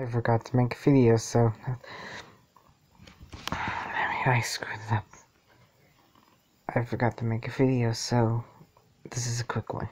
I forgot to make a video, so I screwed it up. I forgot to make a video, so this is a quick one.